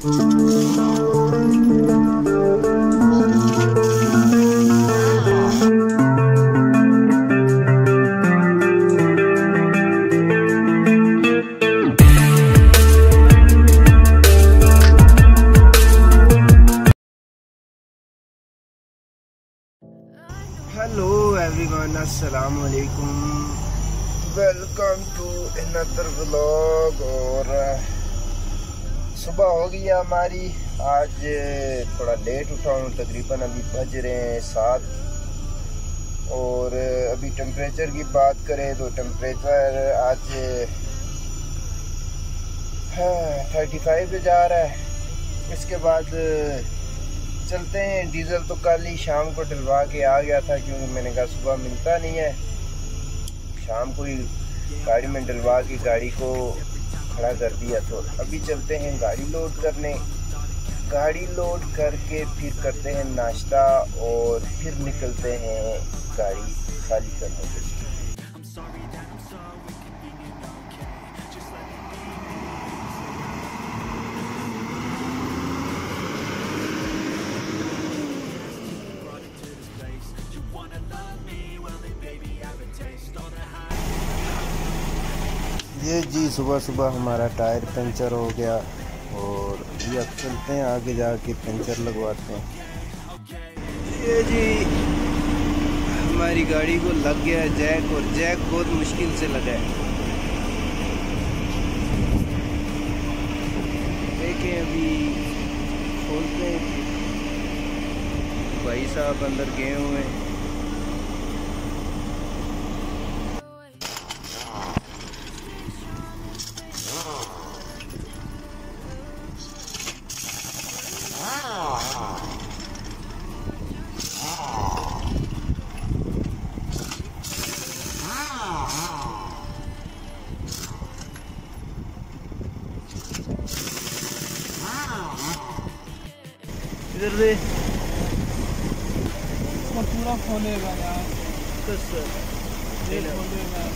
hello everyone. Assalamu alaikum welcome to another vlog or uh, صبح ہو گئی ہماری۔ آج تھوڑا لیٹ اٹھا ہوں، تقریباً ابھی بج رہے ہیں سات۔ اور ابھی ٹمپریچر کی بات کریں تو ٹمپریچر آج تھرٹی فائیو پہ جا رہا ہے۔ اس کے بعد چلتے ہیں۔ ڈیزل تو کل ہی شام کو ڈلوا کے آ گیا تھا کیونکہ میں نے کہا صبح ملتا نہیں ہے۔ شام کو ہی گاڑی میں ڈلوا کے گاڑی کو کھڑا کر دیا تو ابھی چلتے ہیں گاڑی لوڈ کرنے۔ گاڑی لوڈ کر کے پھر کرتے ہیں ناشتہ اور پھر نکلتے ہیں گاڑی خالی کرنے کے لیے۔ یہ جی صبح صبح ہمارا ٹائر پنچر ہو گیا اور یہ اب چلتے ہیں آگے جا کے پنچر لگواتے ہیں۔ یہ جی ہماری گاڑی کو لگ گیا جیک اور جیک بہت مشکل سے لگا ہے۔ دیکھیں ابھی کھولتے ہیں۔ بھائی صاحب اندر گئے ہوئے ہیں۔ ادھر دے پورا کھولے گا یار۔ کھولے گا۔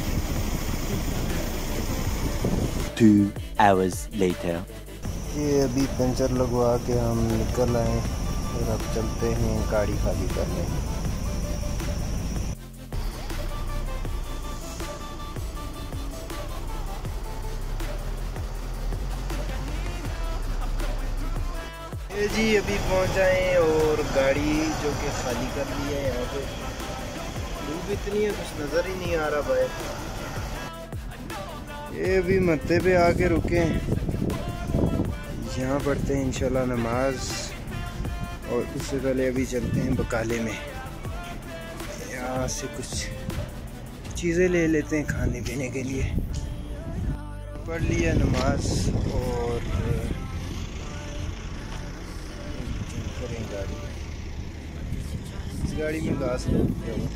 Two hours later. یہ ابھی پنچر لگوا کے ہم نکل آئے۔ پھر اب چلتے ہیں گاڑی خالی کرنے۔ جی ابھی پہنچ آئے اور گاڑی جو کہ خالی کر لی ہے یہاں پہ۔ دھوپ اتنی ہے، کچھ نظر ہی نہیں آ رہا بھائی۔ یہ ابھی متے پہ آ کے رکے ہیں۔ یہاں پڑھتے ہیں انشاءاللہ نماز۔ اور اس سے پہلے ابھی چلتے ہیں بکالے میں۔ یہاں سے کچھ چیزیں لے لیتے ہیں کھانے پینے کے لیے۔ پڑھ لیا نماز اور گاڑی میں گاس لگ گیا ہوا۔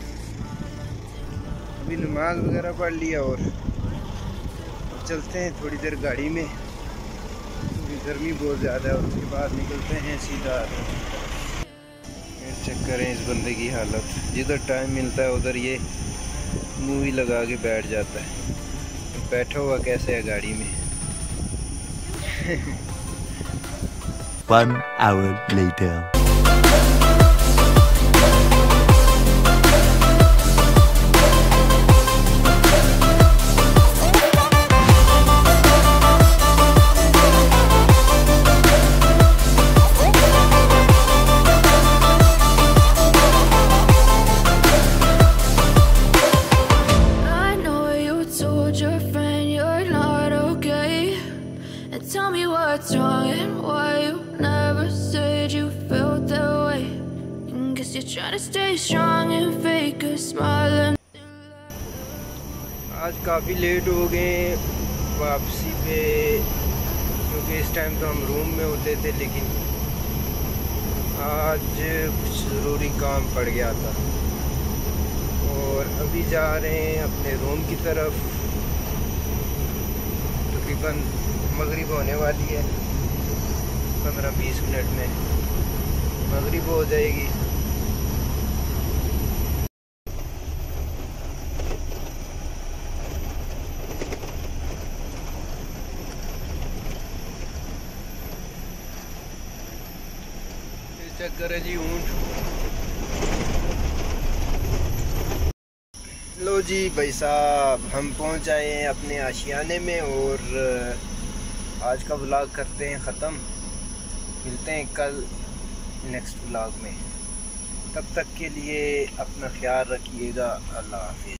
ابھی نماز وغیرہ پڑھ لیا اور چلتے ہیں تھوڑی دیر گاڑی میں۔ گرمی بہت زیادہ ہے اور اس کے بعد نکلتے ہیں سیدھا۔ چیک کریں اس بندے کی حالت۔ جدھر ٹائم ملتا ہے ادھر یہ مووی لگا کے بیٹھ جاتا ہے۔ بیٹھا ہوا کیسے ہے گاڑی میں؟ One hour later. آج کافی لیٹ ہو گئے واپسی پہ کیونکہ اس ٹائم تو ہم روم میں ہوتے تھے لیکن آج کچھ ضروری کام پڑ گیا تھا اور ابھی جا رہے ہیں اپنے روم کی طرف تقریباً مغرب ہونے والی ہے پندرہ بیس منٹ میں مغرب ہو جائے گی چیک کرے جی اونٹ لو جی بھائی صاحب ہم پہنچ آئے ہیں اپنے آشیانے میں اور آج کا ولاگ کرتے ہیں ختم ملتے ہیں کل نیکسٹ ولاگ میں تب تک کے لیے اپنا خیال رکھیے گا اللہ حافظ